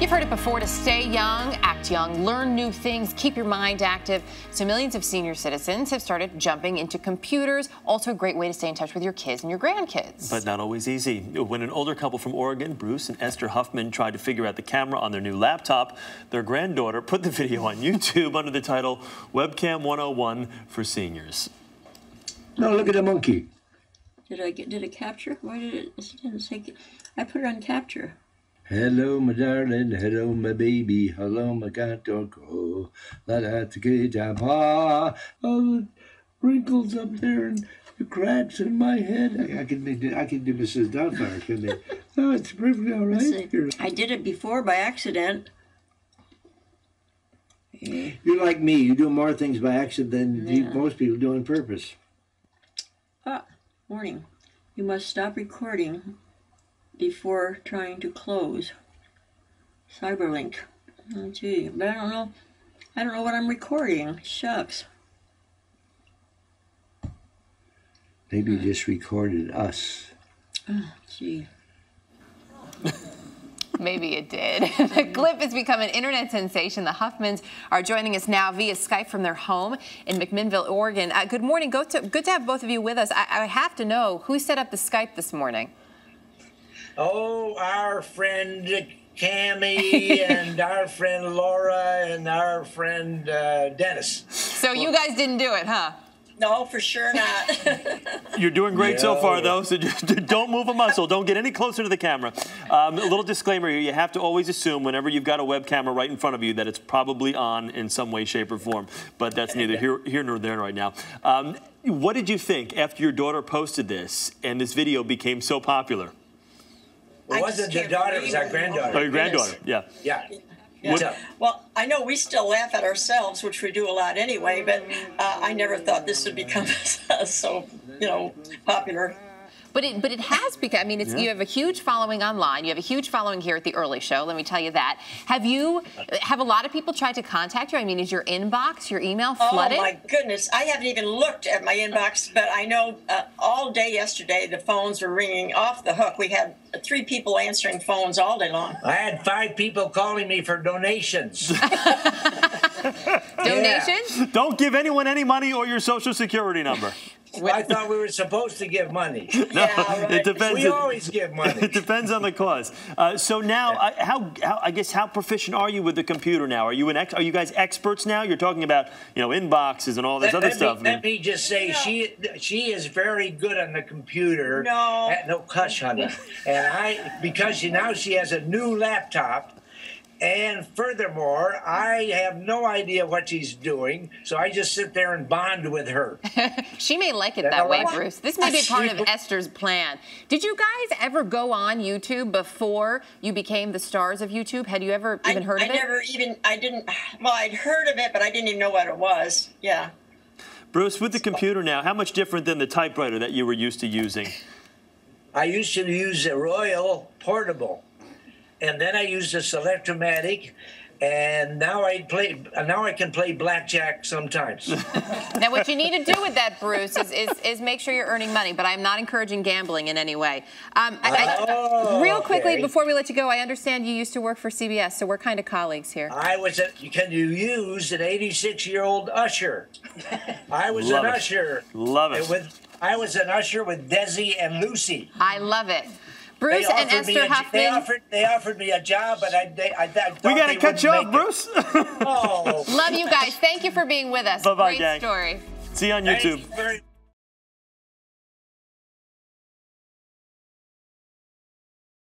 You've heard it before to stay young, act young, learn new things, keep your mind active. So millions of senior citizens have started jumping into computers. Also a great way to stay in touch with your kids and your grandkids. But not always easy. When an older couple from Oregon, Bruce and Esther Huffman, tried to figure out the camera on their new laptop, their granddaughter put the video on YouTube under the title Webcam 101 for Seniors. No, look at the monkey. Did I get, did it capture? Why did it, it didn't say, I put it on capture. Hello, my darling. Hello, my baby. Hello, my gato. La da ta Ah, all the wrinkles up there and the cracks in my head. I, I can make. I can do Mrs. Doubtfire, can I? No, it's perfectly all right. I did it before by accident. You're like me. You do more things by accident than yeah. most people do on purpose. Ah, warning. You must stop recording before trying to close Cyberlink. Oh, gee, but I don't know. I don't know what I'm recording. Shucks. Maybe you just recorded us. Oh, gee. Maybe it did. the clip has become an internet sensation. The Huffmans are joining us now via Skype from their home in McMinnville, Oregon. Uh, good morning. Go to, good to have both of you with us. I, I have to know who set up the Skype this morning. Oh, our friend Cami and our friend Laura and our friend uh, Dennis. So you guys didn't do it, huh? No, for sure not. You're doing great so far, though, so just don't move a muscle. Don't get any closer to the camera. Um, a little disclaimer here. You have to always assume whenever you've got a web camera right in front of you that it's probably on in some way, shape, or form. But that's neither here, here nor there right now. Um, what did you think after your daughter posted this and this video became so popular? It wasn't the daughter, it was our granddaughter. Oh, your granddaughter, yeah. Yeah. Yeah. Well, I know we still laugh at ourselves, which we do a lot anyway, but uh, I never thought this would become so, you know, popular. But it, but it has become. I mean, yeah. you have a huge following online. You have a huge following here at the Early Show. Let me tell you that. Have you? Have a lot of people tried to contact you? I mean, is your inbox, your email flooded? Oh my goodness! I haven't even looked at my inbox, but I know uh, all day yesterday the phones were ringing off the hook. We had three people answering phones all day long. I had five people calling me for donations. donations? Yeah. Don't give anyone any money or your social security number. I thought we were supposed to give money. no, yeah, right. it depends. We always give money. It depends on the cause. Uh, so now, uh, how, how, I guess how proficient are you with the computer now? Are you an ex, are you guys experts now? You're talking about you know inboxes and all this let, other let stuff. Me, let me just say no. she she is very good on the computer. No, no, hush, honey. and I because she now she has a new laptop and furthermore, I have no idea what she's doing, so I just sit there and bond with her. she may like it that way, Bruce. This may be part of Esther's plan. Did you guys ever go on YouTube before you became the stars of YouTube? Had you ever even I, heard I of it? I never even, I didn't, well, I'd heard of it, but I didn't even know what it was. Yeah. Bruce, with the computer now, how much different than the typewriter that you were used to using? I used to use a Royal Portable and then I used this Electromatic, and now I play. Now I can play blackjack sometimes. now, what you need to do with that, Bruce, is, is, is make sure you're earning money. But I'm not encouraging gambling in any way. Um, I, oh, real quickly, okay. before we let you go, I understand you used to work for CBS, so we're kind of colleagues here. I was. A, can you use an 86 year old usher? I was love an it. usher. Love it. With I was an usher with Desi and Lucy. I love it. Bruce they and Esther a, Huffman. They offered, they offered me a job, but I, they, I, I we got to cut you off, Bruce. oh. Love you guys. Thank you for being with us. Bye bye, Great gang. story. See you on YouTube.